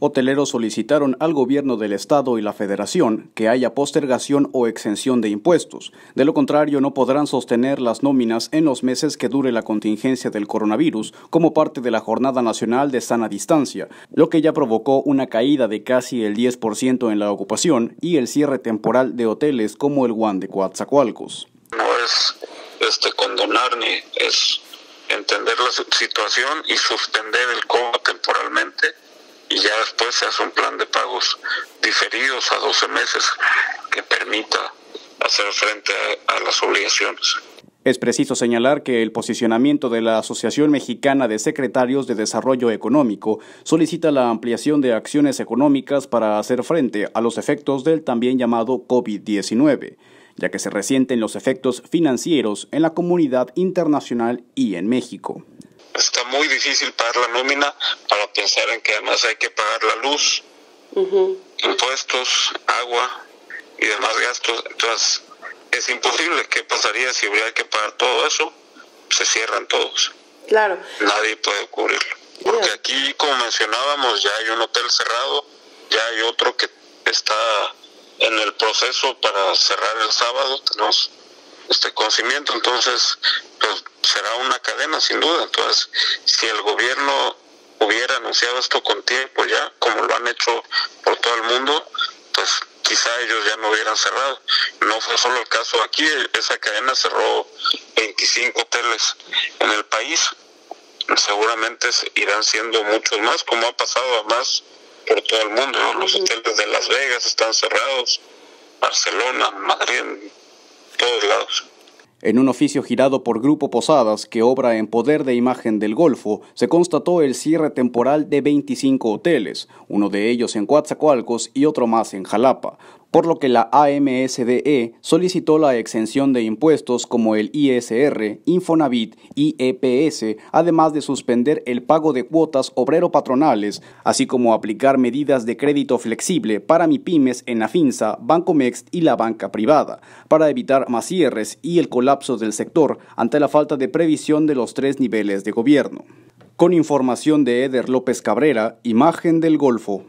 Hoteleros solicitaron al gobierno del estado y la federación que haya postergación o exención de impuestos. De lo contrario, no podrán sostener las nóminas en los meses que dure la contingencia del coronavirus como parte de la Jornada Nacional de Sana Distancia, lo que ya provocó una caída de casi el 10% en la ocupación y el cierre temporal de hoteles como el One de Coatzacoalcos. No es este, condonar ni es entender la situación y suspender el cobro temporalmente ya después se hace un plan de pagos diferidos a 12 meses que permita hacer frente a, las obligaciones. Es preciso señalar que el posicionamiento de la Asociación Mexicana de Secretarios de Desarrollo Económico solicita la ampliación de acciones económicas para hacer frente a los efectos del también llamado COVID-19, ya que se resienten los efectos financieros en la comunidad internacional y en México está muy difícil pagar la nómina para pensar en que además hay que pagar la luz, impuestos, agua y demás gastos. Entonces, es imposible. ¿Qué pasaría si hubiera que pagar todo eso? Se cierran todos. Claro. Nadie puede cubrirlo. Porque aquí, como mencionábamos, ya hay un hotel cerrado, ya hay otro que está en el proceso para cerrar el sábado. Tenemos este conocimiento, entonces pues será una cadena sin duda. Entonces, si el gobierno hubiera anunciado esto con tiempo ya, como lo han hecho por todo el mundo, pues quizá ellos ya no hubieran cerrado. No fue solo el caso aquí, esa cadena cerró 25 hoteles en el país. Seguramente irán siendo muchos más, como ha pasado además por todo el mundo. Los hoteles de Las Vegas están cerrados, Barcelona, Madrid, todos lados. En un oficio girado por Grupo Posadas, que obra en poder de imagen del Golfo, se constató el cierre temporal de 25 hoteles, uno de ellos en Coatzacoalcos y otro más en Jalapa, por lo que la AMSDE solicitó la exención de impuestos como el ISR, Infonavit y EPS, además de suspender el pago de cuotas obrero-patronales, así como aplicar medidas de crédito flexible para MIPIMES en la FINSA, Bancomex y la banca privada, para evitar más cierres y el colapso del sector ante la falta de previsión de los tres niveles de gobierno. Con información de Eder López Cabrera, Imagen del Golfo.